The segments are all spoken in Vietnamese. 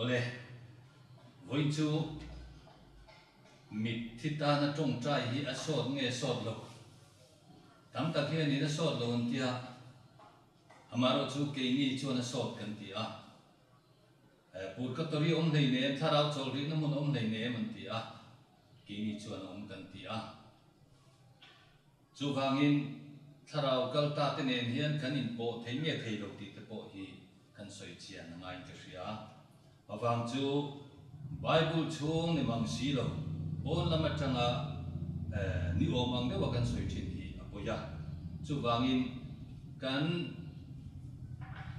ole voi chu mit thita na trong trai hi a sot nge sot lo tam tak hi ni na sot lo an tia amaro chu ke ni chu na sot kan tia pur ka tori om nei ne tharau chol ri na mun om nei ne man tia ke ni chu na om kan tia chu wangin tharau kal ta te nen hian kan in po thei nge thei lo ti te po hi kan soi chia na ngai te avang chu, bible chung ni mang si lo on lama tanga eh, ni om ang dewa kan soi chin hi apoya chu wangin kan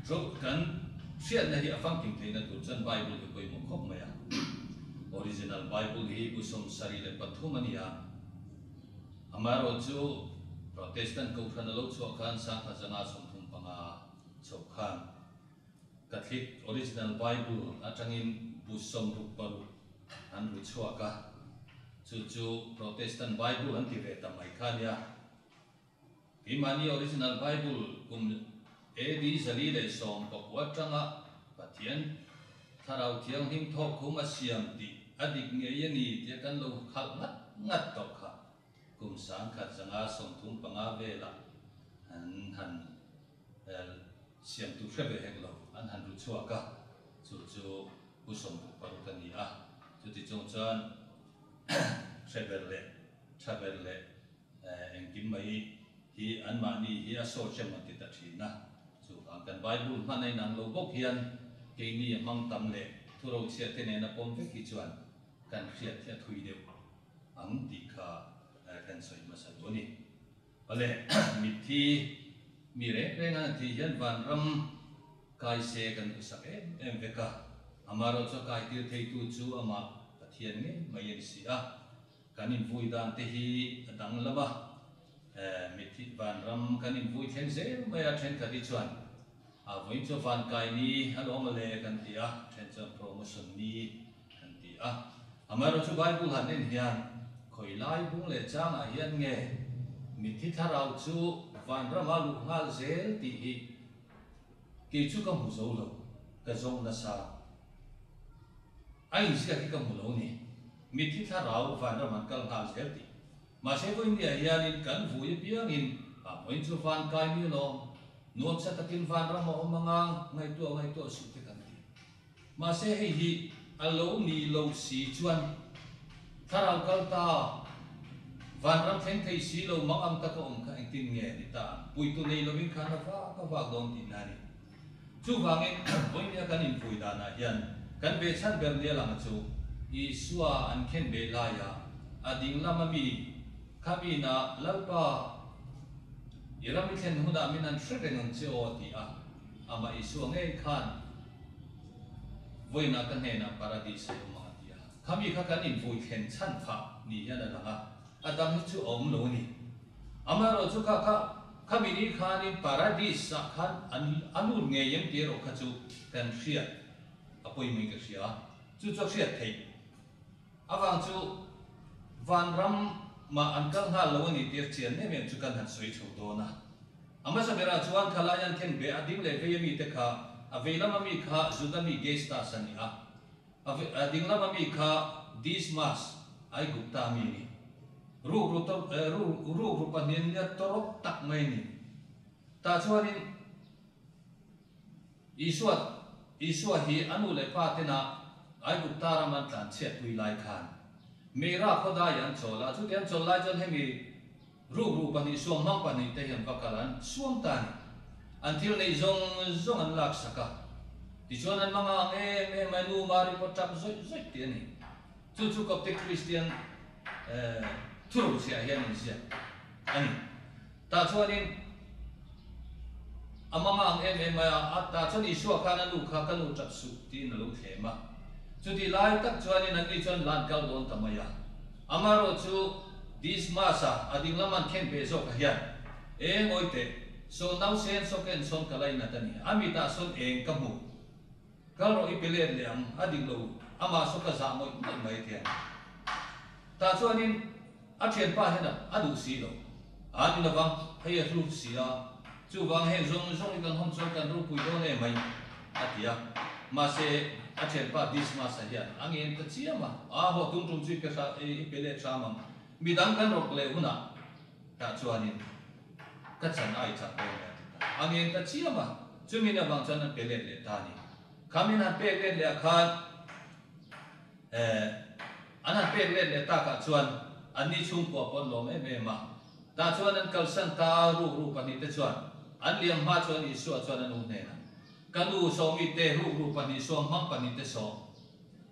tro kan sian na hi afang kim na tu chan bible ko koi mo khop maya. Original bible hi bu som sari le pathum pathumania amaro chu, protestant ko khana lo chu khan sa kha som thum panga chu khan. Catholic original bible atangin bu som ru paru an ru chu ka chu chu protestant bible an ti ve ta mai khan ya imani original bible kum AD zali le som ko wa changa pathian tharau thiang him thok khuma siam ti adik nge yani ti kan lo khal ngat ngat to kha kum sang khat changa som thum panga vela han han siam tu hrebe hek lo an han ru chua ka chu chu ku som bu paru ka ni a chu ti chong chan travel le travel le en kim mai hi an ma ni hi a so chem ti ta thi na chu ang kan bible ma nei nang lo bok hian ke ni mang tam le thu ro sia te ne na pom ve ki chuan kan hriat thia thui deu ang ti kha kan soi ma sa do ni ale mi thi mi re re nga thi hian van ram kai se kan usak em em ve ka amaro cho kai tir thei tu chu ama pathian nge mai yen si a kanin vui dan te hi dang lama mi thi van ram kanin vui thlen ze mai a thlen ka di chuan a voi cho van kai ni halo ma le kan ti a thlen cho promotion ni kan ti a amaro chu bible han nen hian khoi lai bung le chang a hian nge mi thi tharau chu van ram alu lu ngal zel ti hi ke chu ka mu zo lo ka zong na sa ai sia ki ka mu lo ni mi thi tharau van ram an kal ngal zel ti mà sẽ với nhà hiền in cắn vui biếng in à mấy chú van cai như nó nuốt sẽ takin van ra mà ông mang ngay tua ngay tua sự thế kan đi mà sẽ hay hi alo ni lo si chuan tharau kal ta và ram theng thầy sĩ lâu mắc âm ta có ông kha anh tin nghe đi ta bùi tu này lâu mình khá là phá ka vào dom tin na ni 住房因我们要跟你回答那样，跟别产品的么做，伊说俺全别拉呀，啊，顶那么比，卡比那老爸，伊拉每天回答闽南吃的能吃奥的啊，啊嘛伊说爱看，我那跟那那巴拉地是有嘛的啊，卡比他跟你回天产法，你样的人啊，啊，当时就我们罗尼，阿妈罗就卡卡。खमिनी खाने पारादी साखान अनु नेयम दे रोखचु तंशिया अपोइमे कशिया चुचोक्षिया थे अवांचु वानरम मा अंकल हा लोनी दे चेन ने मेन चुकन हन सुई छु दोना अमा सबेरा चुवान खलायन थेन बे आदिम ले फे यमी तखा अवेलम अमी खा जुदमी गेस्ता सनिया अवे आदिम ला खा दिस मास आई गुप्ता मी rup rupa eh, rup rupa nienya torok tak maini ta chuanin isuat isua hi anu le patena ai taraman tan chet pui lai khan. Mera khoda yan chola chu ten chola jon hemi rup rupa ni suam ma pa ni suam tan until nei zong zong an lak saka. Ti chuan an manga me mai nu mari po tap zoi zoi ti ni. Chu chu ko nei zong zong an lak anh, ta cho an manga nge me em mari po ta cho zoi ti ni chu chu kop te christian eh thuru sia hian in mà, ani ta chuanin amanga ang em em at ta chuan isu kana lu kha kanu tap su ti na lu thema chuti lai tak chuan in an ni chuan lan kal khen be cái này hian e ngoite so now sen so ken son kalai na tani amita son eng kamu kalo ipele liam ading lo ama so ka za mo mai mai tian ta cho in a thian pa hena adu si lo ani lawang hei a hlu si a chu wang he zong zong kan hom chon kan ru pui do ne mai atia ma se a chen pa disma sa anh em ta chiama a họ tung tung chui cái sa cái cái le cha mà mi dang kan rok le huna ta em ka chân ai cha pe anh em ta chiama là na bang chan pe le le ta ni kamina pe le le khan eh ana pe le le ta ka chuan ani chung ko pon lo me me ma ta chuan an kal san ta ru ru pa ni te chuan an liam ma chuan i su chuan an ne na kanu so mi te ru ru pa ni so ma pa ni te so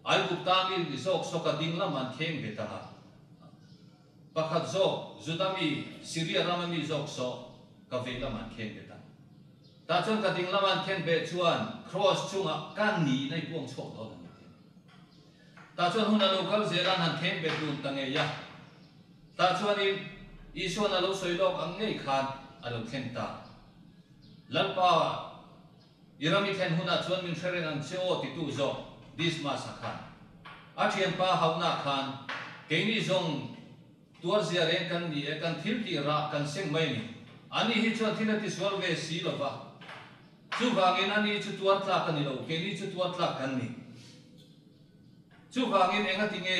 ai bu ta mi ri zok so ka ding la man kheng be ta ha pakhat zok zudami siria rama mi zok so ka ve la man kheng be ta ta chuan ka ding la man khen be chuan cross chunga kan ni nei buang chok do ta chuan hun alo kal zeran han kheng be ตาชวนิอีชวนอลุสอยโลกอังเงยขาดอณ์เข็นตาลัลปาอิรามีเทนหุนาชวนมินเชรินันเชโอติตูจงดิสมาสักขันอาเทียนปาหาวนาขันเกนี่จงตัวเสียเรกันนี่กันทิลตีรักกันเซ็งไม่นี่อันนี้ฮิชวนที่นติสวรรเวสีลบะจูวางเงินอันนี้จุดตัวทักกันนี่เราเกนี่จุดตัวทักกันนี่จูวางเงินเอ็งก็ทิ้งเอ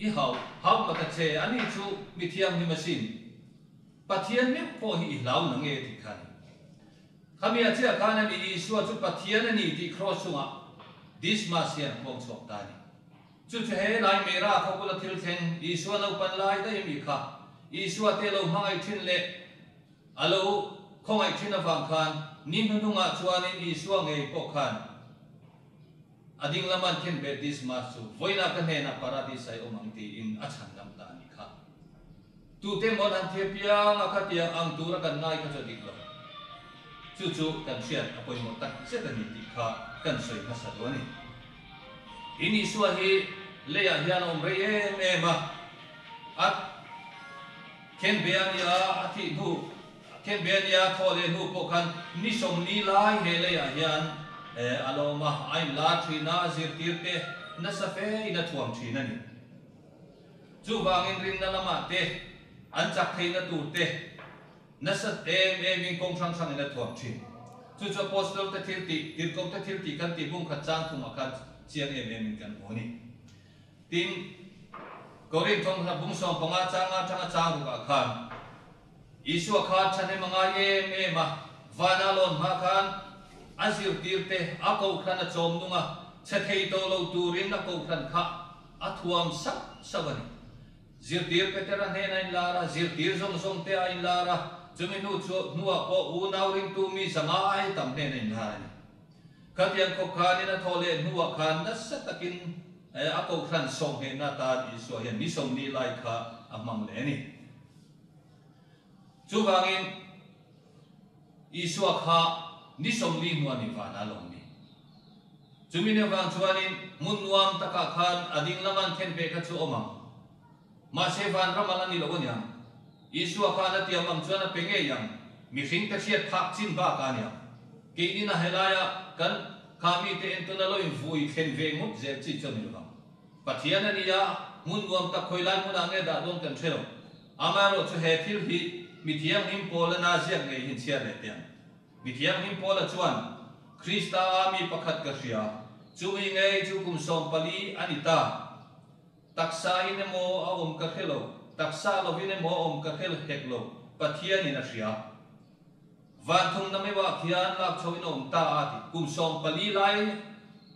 อีเฮาเฮามาตัดเชอันนี้ชูมีเทียงนิมาสินปัทเทียนไม่พอฮีลาหนังเอติคันขามีอาชีพการนี้อีสัวชุปัทเทียนนี่ที่ครอสุงะดิสมาเซียนคงสอบตานีชุดเฮลายเมราเขาก็ทิลเซนอีสัวเราปันลายได้ยังมีค่ะอีสัวเตลูมังไอชินเละอโลคงไอชินอฟังคันนิ่มนุ่งอาชัวนินอีสัวเงยปกคัน ading laman ken be masu mas chu voina ka he na paradise ai omang ti in achan nam ta ni kha. Tu te mon han the pia, nga kha tia ang tu ra kan nai kha cho dik lo chu chu kan siat apoi mo tak se ta ni ti kha, kan soi na sa do ni ini suwa hi le ya hian om re em em a. At ken be an ya ati nu ken be an ya tho le nu po kan ni som ni lai he le ya hian. E, aloma ain la thina zir tirte na safe ina thuam thina ni. Chu wangin rin na lama te an chak theina tu te na sa te me min kong sang sang ina thuam thi chu chu postal te thil kan ti bung kha chang thuma kha em em kan boni tin korin thong la bung song ponga chang a chang ka khan. Isu kha chane manga ye me ma vanalon ma khan azir tirte ako khan a chom nunga. Che thei to lo turin na ko khan kha. Athuam sak savani. Zir tir petera ne na in lara, zir tir zong zong te a in lara. Chumi nu chu nuwa po u nau ring tu mi sama ai tam ne na in lara ni. Katian ko khan na thole nuwa khan na sa takin. E, ako khan som he na ta isu hian ni som ni lai kha amang le ni. Chu wangin Isua kha ni som li nuwa ni. Va na long ni chumi ne wang chuanin mun nuam taka khan ading laman khen be ka chu omang ma se van ramala ni lo nyam isu kha na ti amang chuan pe nge yang mi hring ta thiat phak chin ba ka nya ke ni na helaya kan kami te ento na lo in vui khen ve mut ze chi chon ni lo pathian ani ya mun nuam ta khoilai mun ange da don kan thelo. Amaro chu he thil hi mi thiam him pola na ziak nge hin chia le tiang mi thiam him pola chuan krista mi pakhat ka hria chu i nge chu kum som pali anita taksa in mo a om ka khelo taksa lo vin mo om ka khel hek lo pathian in a hria van thum na me wa khian lak chawin om ta ati kum som pali lai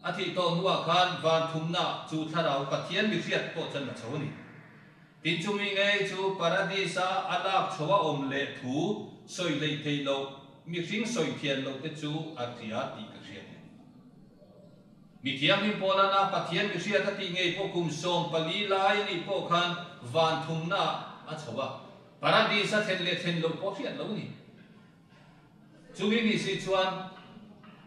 ati to nuwa khan van thum na chu tharau pathian mi riat po chan na chawni tin chu mi nge chu paradisa alak chowa om le thu soi le thei lo mi ring soi thian lo te chu a tia ti ka riat mi thiam mi pola na pathian mi riat ti nge po kum som pali lai ni po khan van thum na, a chowa paradisa then le then lo po riat lo ni. Chu mi ni si chuan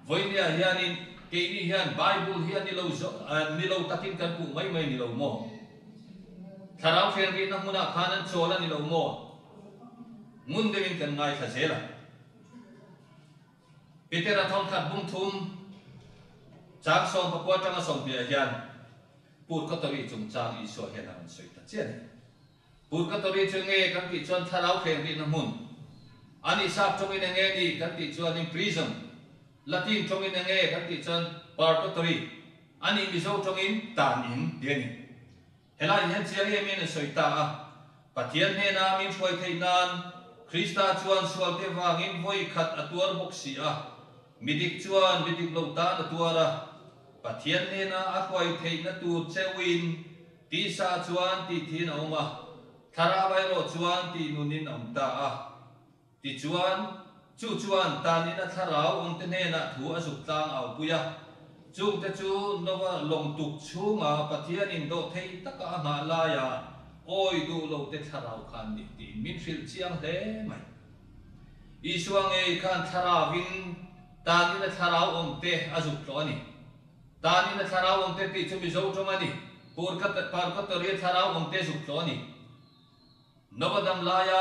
voinia hianin, ke ni hian bible hian ni lo zo ni lo takin kan ku mai mai ni lo mo. Tharau fer ri na huna khanan chola ni lo mo. Mun de min kan ngai kha zela petera thon khat bung thum chak song pa kwa tanga som pia hian put ka tori chung chang i so hian an soi ta chen pur ka tori chung nge kan ti chon tharau fer ri na mun ani sak chung in nge ni kan ti chuan in prison latin chung in nge kan ti chon purgatory ani mi zo trong in tan in tiani helai hen chiang em in soi ta pathian ne na min phoi thei nan krista chuan sual te wangin voi khat atuar bok si a midik chuan midik lo ta atuara pathian ne na a khoi thei na tu chewin ti sa chuan ti thin oma thara vai ro chuan ti nunin om ta a ti chuan chu chuan ta ni na tharau ong te ne na thu a zuk tlang au puya chung te chu nova long tuk chunga pathian in do thei taka nga la ya oi du lo te tharau khan ni ti min fil chiang hle mai isuang e khan tharawin tani na tara wong te azuk toni. tani na tara wong te ti chumi jo chomani purkat parka te ri tara wong te zuk toni. nabadam laya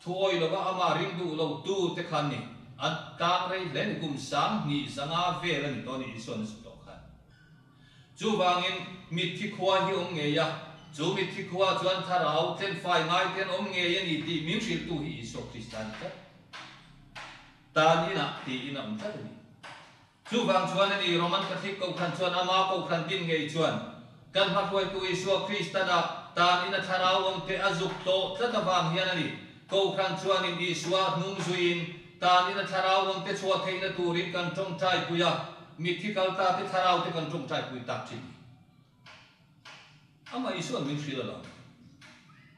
thoi lo ba ama rindu lo tu te kani. at tang rei len kum sang ni sanga ve len toni ison zuk tokan. Chu bangin mit ki kua hi om nge ya Chu mit ki kua chuan tara wong ten fai ngai ten om nge ye ni ti mim shil tu hi iso kristan te. Ta ni na ti ina um ta ni chu bang chuan ni roman catholic ko khan chuan ama ko khan din ngei chuan kan ha khoi tu iso kristana ta ni na tharau ong te azuk to ta ta wang hian ani ko khan chuan in iswa nung zuin ta ni na tharau wang te chua thei na turin kan trong chai puya mythical ta te tharau te kan trong thai pui tak chi ama isu an min frila la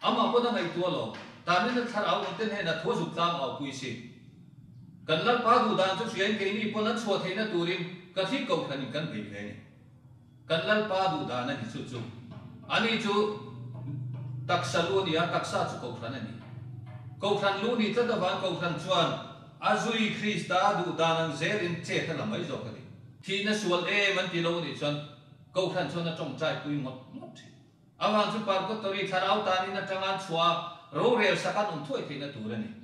ama ko da ngai tu lo ta ni na tharau wang te ne na tho zuk tang au pui si Kanlan pagu dan chu sian kini ipolan chua theina turin kathi kau khani kan be le kanlan pagu dan ni chu chu ani chu taksalunia taksa chu kau khana ni kau khan lu ni ta da ban kau khan chuan azui krista du dan an zer in che ta lamai zo kali thina sual e man ti lo ni chuan kau khan chuan na tong chai pui ngot ngot awang chu par ko tori tharau ta ni na tangan chua ro rel sakan um thui theina turani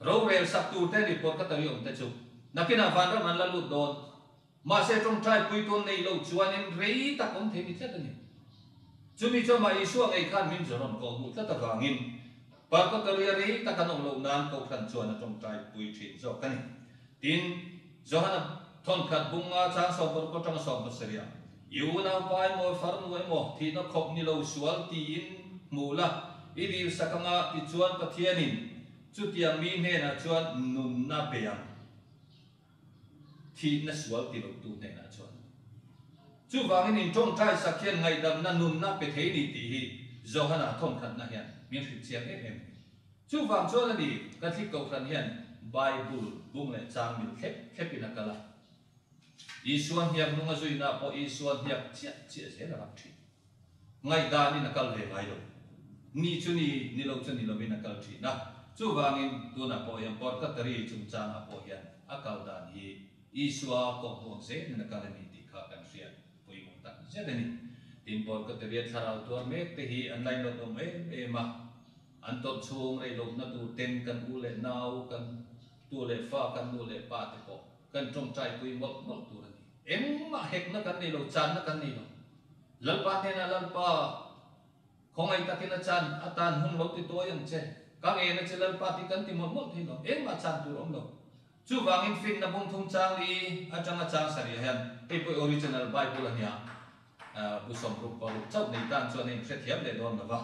tu ni sắp rel sak tu te ni por ka tori um te chu nakina van ra man la lu don ma se trong trai pui ton nei lo chuan in rei ta kom the ni che ta ni chu cho ma isu ngai khan min zoron ko mu ta ta wangin par tài karia ri ta kan ong lo nan ko khan chuan trong trai pui thin zo kan tin johana thon khat bunga cha so bor ko tang so ba seria yu na pai mo far nu mo thi na khop ni lo sual ti in mula i ri sakanga ti chuan pathianin chú tiệm mi nè na chuan nun na beyang thì na sual ti lục tu ne na chuan chu wangin in trong trai khi ngày đầm na nun na bê thế đi ti hi johana thông khẩn na hiện miếng thịt chiang em em chú vàng chú là đi, cái thịt cầu khẩn hiện Bible bung lại trang mình khép khép in cái là Isuan hiệp nung azui na po Isuan hiệp chia chia sẽ là làm ngày đa ta ni nakal về ngay rồi. Ni chú ni ni lâu chân ni lo bin nakal thịt na. chuwangin tuna po yang por katari chungchang apo yan. Akaw dan hi. Iswa ko pon se na kalami ti kha kan sia poi mo tak se deni tin por katari tharau tuar me te hi online lo to me e eh, ma. Antot chung rei lo na tu ten kan u le nau kan tu le fa kan u le pa te ko kan trong chai pui mok mok tu ran em eh, ma hek na kan ni chan na kan ni lo lalpa na lalpa. Khong ai takin a chan atan hun lo ti to yang che. Các em nó chơi lal party ti tìm một mok thì nó em mà chăn tu ông rom chú vàng in phim là bông thum trang đi a chang a trang sari han te po original bible ania bu som ru pa lu chau này tan cho nên khet hiam để don là wa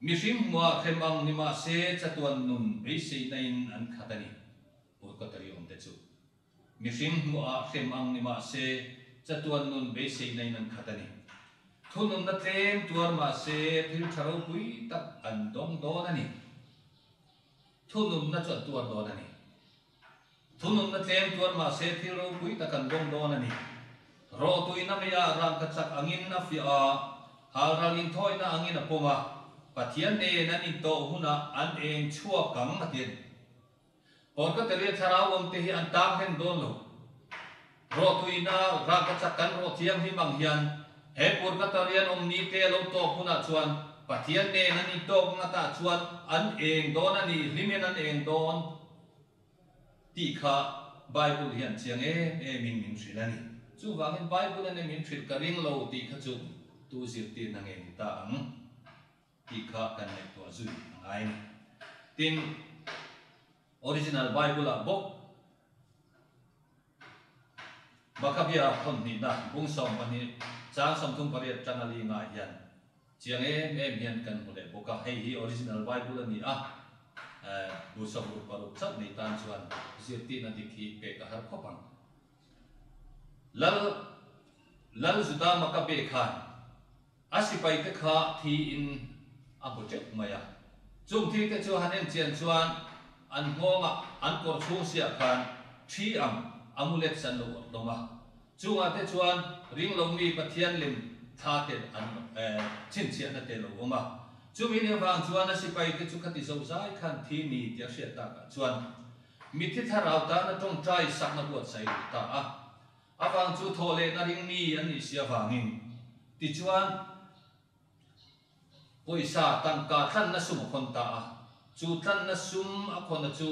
mi phim mua thêm bằng ni ma se chatuan nun be se nain an khatani ur ko tari om te chu mi phim mua thêm bằng ni ma se chatuan nun be se nain an thunun na tlem tuar ma se thil tharo pui tak an dong don ani thunun na chuan tuar don ani thunun na tlem tuar ma se thil ro pui tak an dong don ani ro tui na maya rang ka chak angin na fi a hal rangin thoi na angin a poma pathian ne na ni to huna an eng chua kang ma tien por ka tere tharau om te hi an tang hen don lo ro tui na rang ka chak kan ro thiam hi mang hian he por ka tarian om ni te lo to puna chuan. Pathian ne na ni to nga ta chuan. An eng don ani limen an eng don. Ti kha bible hian chiang e e min min shilani chu wangin bible ne min thil ka ring lo ti kha chu. Tu zir ti na nge ta ang ti kha kan ne to zu ngai tin original bible a book makabia khon ni na bung som pani chang som thum pariat changali nga hian. Chiang em em hian kan hule boka hei hi original bible ani a. Eh, bu som bu paru chak ni tan chuan zirti na dikhi pe ka har khopang. Lal lal zuda makabe khan. Asipai te kha thi in a project maya. Chung thi te chu han hanen chian chuan, an homa an kor thu sia khan, thi am amulet san lo doma chunga te chuan ring lo mi pathian lim tha te an chin chi an te lo oma chumi ne wang chuan a sipai te chu khati zo zai khan thi ni tia sia ta ka chuan mi thi tha rau ta na tong trai sak na buat sai ta a awang chu thole na ring ni an ni sia wangin ti chuan poisa tangka than na sum khon ta a chu than na sum a khon na chu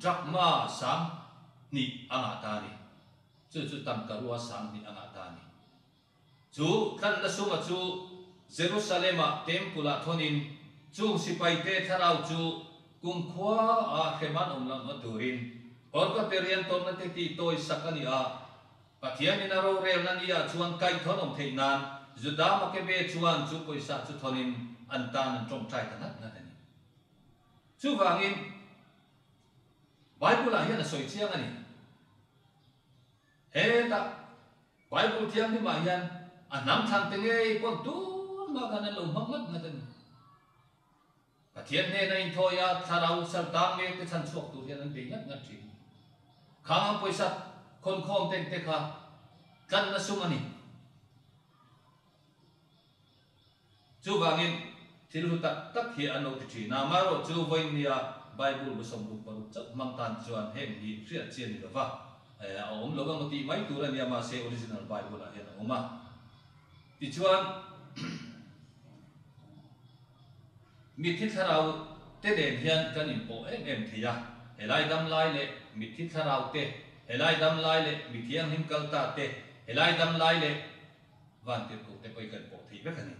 drama sam ni angatani chu chu tam karua sang ni angatani chu kan da sunga chu Jerusalema tempula thonin chu sipai te tharau chu kum khwa a heman omlam maturin or ka perian ton na te ti toy sakani a pathian ina ro re nan ia chuan kai thon om theinan juda ma ke be chuan chu poisa chu thonin antan trom thai ta na na ni chu wangin bible a hian a soi chiang ani he ta, bible thiam ni ma hian a nam thang te nge còn tu ma kan lo mang mat na tan này ne na in thoya tharau sal ta me te chan chuak tu hian an be ngat ngat thi khang poisa khon khom teng te kha kan na sumani chu wangin thil tak tak hi an lo ti thi na ma ro chu voi nia bible bu som bu paru chak mang tan chuan hem hi ria chian ni lova a om lo gang ti mai tur ania ma se original bible a hian oma ti chuan mi thi tharau te den hian kan in po em em thia helai dam lai le mi thi tharau te helai dam lai le mi thiang him kal ta te helai dam lai le van tir ko te poi kan po thi be kan ni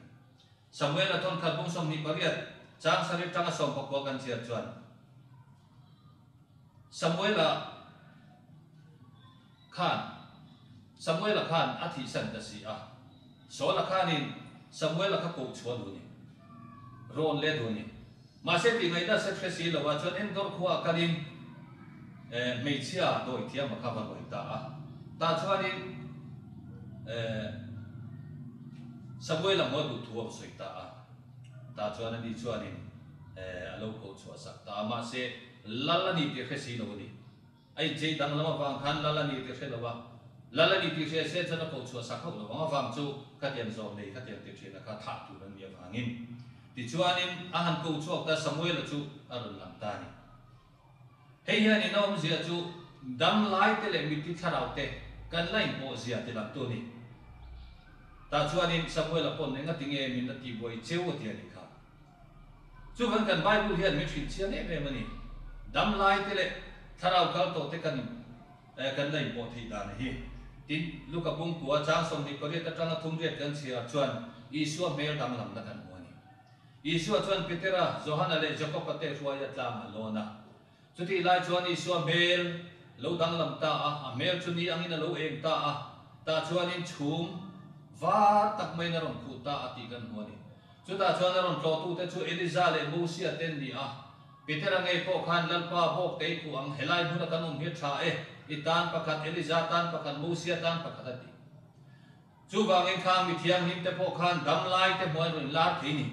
Samuel a thon khat bung som ni pariat chang sari tanga som pok pok kan chiat chuan Samuel khan. Samuel khan a thi san ta si a so la khanin Samuel a kha ko chho du ni ron le du ni ma se ti ngai da se khe si lo wa chon en dor khuwa kanin e me chia doi thia ma kha ba loi ta a ta chwa ni e Samuel mo du thua soi ta a ta chwa ni chwa ni e alo ko chwa sak ta ma se lala ni ti khe si lo ni ai je dang lama wang khan lala ni ti khe lo wa lala ni ti khe se chana ko chua sak ho lo wa wang chu ka tian zo nei ka tian ti thi na ka tha tu ran mi wangin ti chuanin a han ko chuak ta Samuel chu arun lam ta ni hei hian in om zia chu dam lai te le mi ti tharau te kan lai po zia te lam tu ni ta chuanin Samuel a pon ne nga tinge min na ti boi cheu ti ani kha chu han kan bible hian mi thin chian e em mani dam lai te le tharau kal to te kan kan lai po thi đàn hi tin luka bung kuwa chang som ni ko ta tanga thum riat kan chia chuan isua mel dam lam na kan mo ni isua chuan petera johanna le jacob te ruaya tlam alona chuti lai chuan isua mel lo dang lam ta a mel chu ni angin lo eng ta a ta chuan in chhum va tak mai na ron khu ta ati kan mo này chu ta chuan na ron tlo tu te chu eliza le musia ten ni a petera ngai po khan lalpa hok bok te ku ang helai bu na kanum hi tha e itan pakhat eliza tan pakhat musia tan pakhat ati chu wangin khang mi thiang him te po khan dam lai te moi ron lar thi ni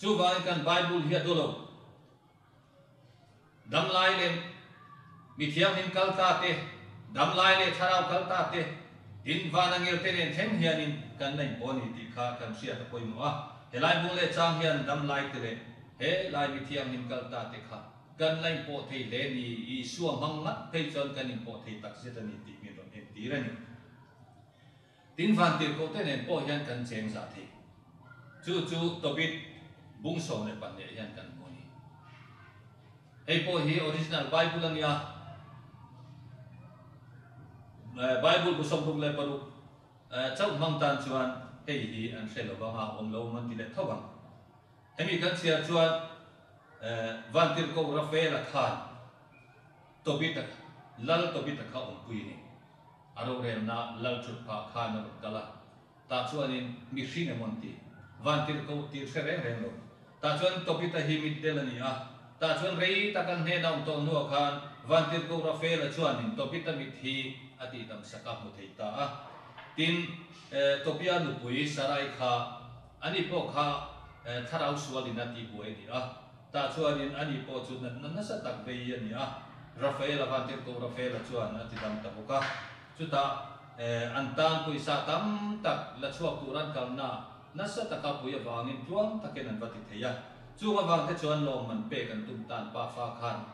chu wangin kan bible hi adolo dam lai le mi him kalta te dam lai le tharau kalta te Din van angel te nen them hianin kan nei boni ti kha kan sia ta poi mo a helai bu le chang hian dam lai te le he lai mi thiang nim kal ta te kha. Kan lai po thei le ni, i suwa mang mat thei chon kan nim po thei tak se ta ni ti mi ron en ti ra ni tin van tir ko te nen po hian kan cheng sa thi. Chu chu to bit bung so ne pan ne hian kan mo ni. Ei po hi original bible ang ya eh, bible bu som bung le paru eh, chau mang tan chuan, hei hi an hrelo ba ha om lo man ti le thawang. มีกันเชื่อชวนวันที่กูรับเฟรทานตัวบิดลัลตัวบิดเขาอุ้มปุยนี่อารมณ์เรียนน่าลัลชุดพักขานรกกละตาชวนนี่มีชีเนมันตีวันที่กูตีเสร็จเรียนรู้ตาชวนตัวบิดหิมิดเดลนี่อะตาชวนเรียตะกันเฮดเอาตัวนัวขานวันที่กูรับเฟลชวนนี่ตัวบิดมิดทีอดีตมสกัดมุทิตาอะทินตัวพิอานุปุยสลายข้าอันนี้พวกข้า thắt áo xua đi nát đi bụi đi à ta chua đi anh đi bỏ po chu na sẽ đặc biệt như ani à, Rafael avantir cầu Rafael chuan ati dam tập buka chúng ta anh ta pui sa tam tak la chuak turan vàng nasa chuông ta awangin tuang vật an vati à, chu nga wang te chuan lom mình pe cần tum tan pa fa khan.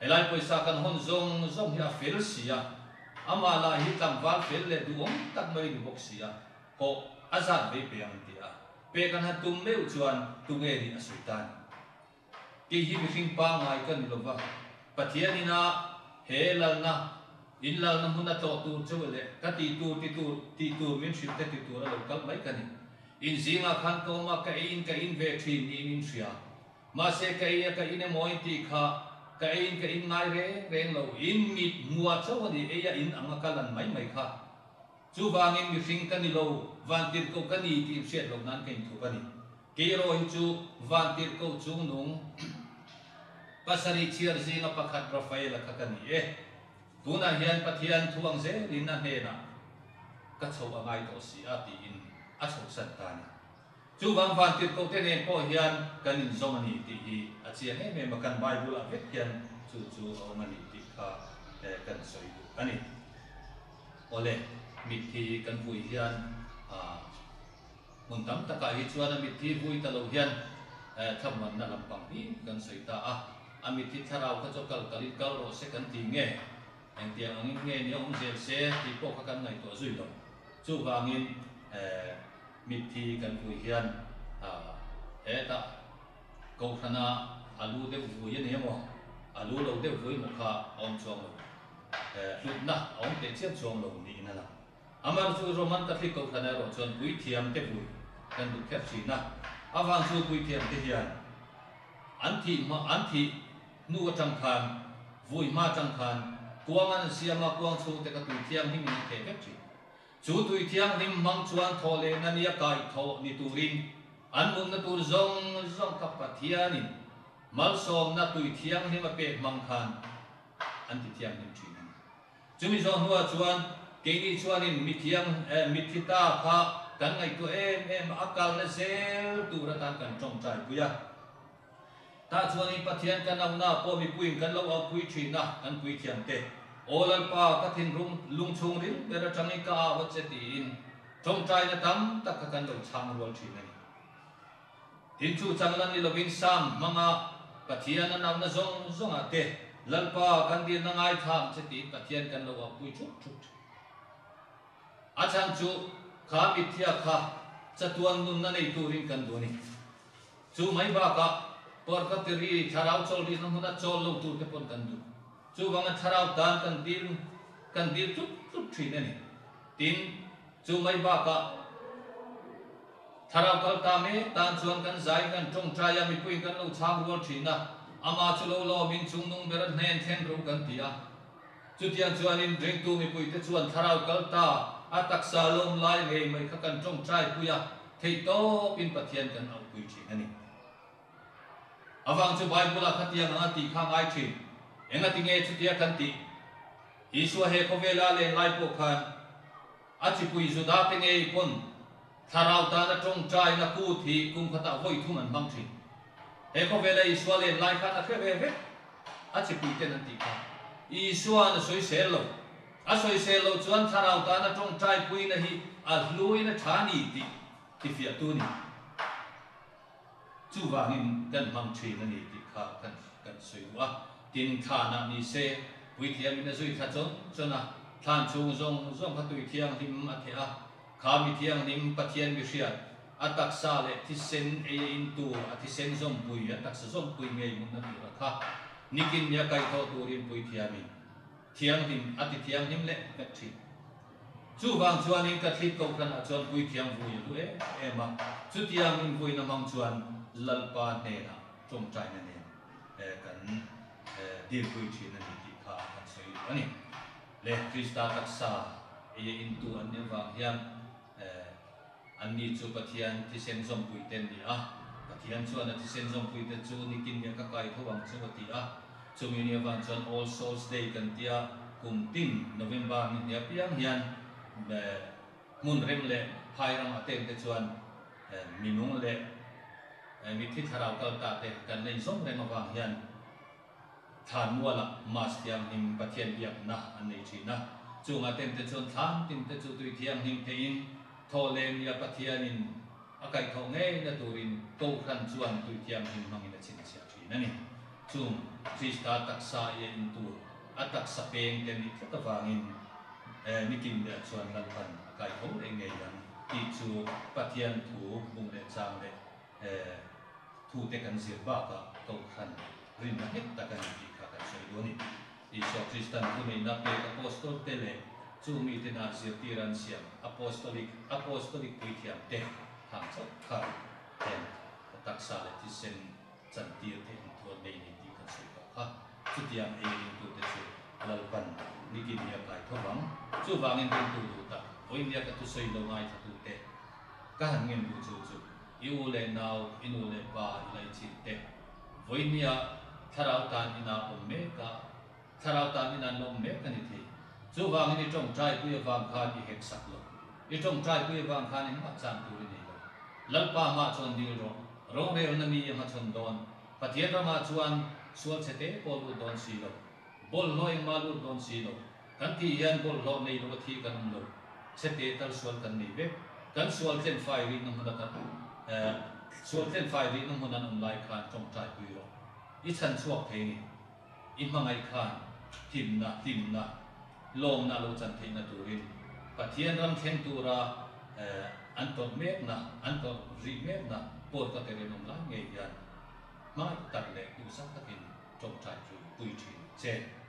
Lại pui sa cần hôn zong zong ya fel sia ama là hi tam wal fel le du om bốc xì à bok azad ho azat ve à ang tia pe kan ha tum meu chuan tu nge ni asutan ki hi mi hing pa ngai kan lo wa pathianina helal na in lal na huna to tu chu le ka ti tu ti tu ti tu min ship te ti tu ra lo kal mai ka ni in zinga khan ko ma ka in ka in ve thi ni min sia ma se ka in ka in moi ti kha ka in ka in ngai re re lo in mi mua cho ni e ya in anga kalan mai mai kha chu wangin mi sing ka ni lo van tir ko ka ni ti set lo nan ka in thu ka ni ke ro hi chu van tir ko chu nung pasari chiar zinga pakhat rafael ka ka ni e tuna hian pathian thuang ze rin na he na ka chho angai to si a ti in a chho san ta ni chu wang van tir ko te ne có hian kan in zom mani ti hi a chia he me makan bible a vet hian chu chu o mani ti kha kan soi anh ani ole mit thi kan vui hian à mun tam ta ka hi chuan mit thi vui ta lo hian tham man na lampang ni kan soi ta. A amit thi tharau ka chokal kalit kal ro se kan ti nge anh tiang ang nghe ni ông zel se ti po ka kan ngai to zui lo chu wangin eh mit thi kan vui hian à e ta ko khana alu de vui ni mo alu lo de vui mo kha ông chong lo lúc lut na ông te chiam chong lo ni na la 아마르수로만 딱히 거하나로 전 부이 티암테 부이 난 루캡시나 아반수 부이 티암테 히안 안티 마 안티 누가 장칸 부이 마 장칸 구왕한 시야마 구왕 소대가 두 티암 힘이 대백지 주 두이 티암 힘 망추한 토레 나니야 가이 토 니투린 안문 나투 정정 카파 티아니 말솜 나투이 티암 힘아 백 망칸 안티 티암 힘 주인 주미 전 후아 주한 mi thiam mi thita kha kan ngai tu em em akal na zel tu ra tan kan trong chai puya ta chuan in pathian kan au na po mi puin kan lo au pui thi na kan pui thiam te olal pa ka thin rum lung chung rin bera changi ka wa che tin trong trai na tam tak ka kan lo chang rol thi na ni tin chu chang lan ni lovin sam manga pathian na naw na zong zong a te lal pa kan dir na ngai tham che tin pathian kan lo au pui chuk chuk achang chu kha mithya kha chatuan nun na nei turin kan du chu mai ba ka por ka tiri tharau chol ri na huna chol lo tur te pon kan du chu wang tharau dan kan dir kan dir chút chút thri ne ni tin chu mai ba ka tharau kal ta me tan chuan kan zai kan tong tra ya mi pui kan lo cham ro thri na ama chu lo lo min chung nung ber nen then ro kan tia chu tiang chuan in drink tu mi pui te chuan tharau kal ta tắc sa lom lai nge mai kha kan trong trai puya thei to pin pathian kan au pui thri ne ni awang chu bible kha tiang anga ti khang ai thri enga ti nge chu tia kan ti. Isua he ko vela le lai po khan. A chi pui zu da te nge pon tharau ta na trong trai na ku thi kum khata voi thu man mang thri he ko vela isua le lai khan a khe ve ve. A chi pui te na ti kha. Isua na soi se lo. อาศัยเซลล์ชวนทาเราตานะรงใจคุยนะฮีอาลุยนะชานีติที่เฟียตุนี้จู่ว่าหิมกันมังชีนั่นเองที่ข้ากันกันสวยวะตินขานะนี่เซวิทยามินะสุยข้าจงจนะท่านชงจงจงพัตุยเทียงหิมอัตยาข้ามิเทียงหิมปัทเจียนมิเชียอัตักซาเลที่เซนเออินตัวที่เซนจงปุยอัตักซจงปุยเมย์มุนนั่นเองข้านิกินยาไก่ทอตัวริมปุยเทียมิ thiang him a ti thiang him le ka thi. Chu wang chuan in ka thi ko kan a chuan pui thiang vui lu e ema chu tiang in vui na mang chuan lalpa ne na trong chai na ne e kan e, dir pui thi na ni ti kha kan sei ani. Le krista tak sa e ye in tu an ne wang hian e, an ni chu pathian ti sen zom pui ten ni a. Pathian chuan a ti sen zom pui te chu ni kin ne ka kai tho wang chu ti a. chu mi ne wa chuan all souls day kan tia kum tin november ni ne piang hian mun rem le phai ram aten te chuan mi nung le mi thi tharau kal ta te kan nei som rem wa hian than mua la mas tiang him pathian biak na an nei chi na chu ma ten te chuan than tin te chu tui thiang him te in tho len ya pathianin akai tho nge na turin to khan chuan tu tiam hin mangin chin sia thi na ni chung krista taksa ye in tu. Atak sa peng ten ni thata wangin ni kim de chuan lan pan. Akai tho le nge yan ti chu pathian thu bung le chang le thu te kan sir ba ka to khan rin na het ta kan ti kha kan sei do ni iso kristan tu nei na pe apostol te le chu mi te na zir tiran siam. Apostolic apostolic pui thiam te ham chot kha. Ten tak sa le ti sen chan tir te จุดยาเองตัวเด็กสุดลลปันนี่กินยาไปทุกวังจู่วางเงินตัวดูตาโอ้ยเนี่ยก็ตุสอยลงไงทัตุเตะก็หันเงินดูจู่จู่ยูเลนเอาอินูเลปาอิเลจิเตะโอ้ยเนี่ยทาราตานินาอมเมกะทาราตานินาลมเมกันนี่ทีจู่วางเงินจงใจกุยวางคาดีเฮกสักลงอีจงใจกุยวางคานี่มาจางตัวนี่ลลลปามาชนดีรองรองเรียนมีมาชนดอนปฏิเสธมาชวน ส่วนเสตบอลอุดดอนสีโลบอลน้อยมาลุดอนสีโลกันที่ยันบอลโลในโลที่กันโลเสตตันส่วนกันนี่เว็บกันส่วนเส้นไฟวิ่งน้ำมันกันเส่วนเส้นไฟวิ่งน้ำมันนั้นออนไลค์คานจงใจปุยโลอีฉันสวกเนี่อิมังไอคานทิมนะทิมนะลมนาโลจันเทนตูรินปัทเทียนรำเทนตูราอ่ออันตอนเมฆนะอันตอนรีเมฆนะปวดกระเตเรนมลาเงียน mai tak le tu sa takin trong chai chu pui thi che